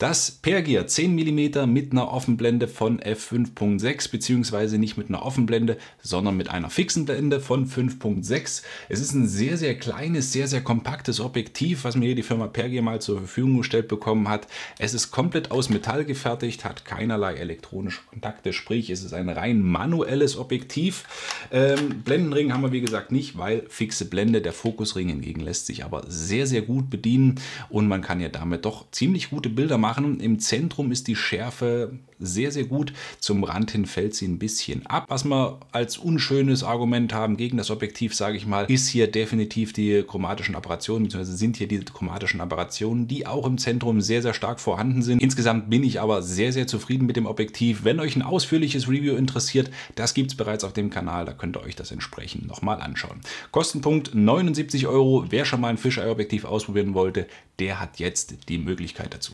Das Pergear 10 mm mit einer Offenblende von f5.6 beziehungsweise nicht mit einer Offenblende, sondern mit einer fixen Blende von 5.6. Es ist ein sehr, sehr kleines, sehr, sehr kompaktes Objektiv, was mir hier die Firma Pergear mal zur Verfügung gestellt bekommen hat. Es ist komplett aus Metall gefertigt, hat keinerlei elektronische Kontakte, sprich es ist ein rein manuelles Objektiv. Ähm, Blendenring haben wir wie gesagt nicht, weil fixe Blende, der Fokusring hingegen lässt sich aber sehr, sehr gut bedienen und man kann ja damit doch ziemlich gute Bilder machen machen. Im Zentrum ist die Schärfe sehr, sehr gut. Zum Rand hin fällt sie ein bisschen ab. Was wir als unschönes Argument haben gegen das Objektiv, sage ich mal, ist hier definitiv die chromatischen Apparationen, beziehungsweise sind hier die chromatischen Apparationen, die auch im Zentrum sehr, sehr stark vorhanden sind. Insgesamt bin ich aber sehr, sehr zufrieden mit dem Objektiv. Wenn euch ein ausführliches Review interessiert, das gibt es bereits auf dem Kanal, da könnt ihr euch das entsprechend nochmal anschauen. Kostenpunkt 79 Euro. Wer schon mal ein Fisheye-Objektiv ausprobieren wollte, der hat jetzt die Möglichkeit dazu.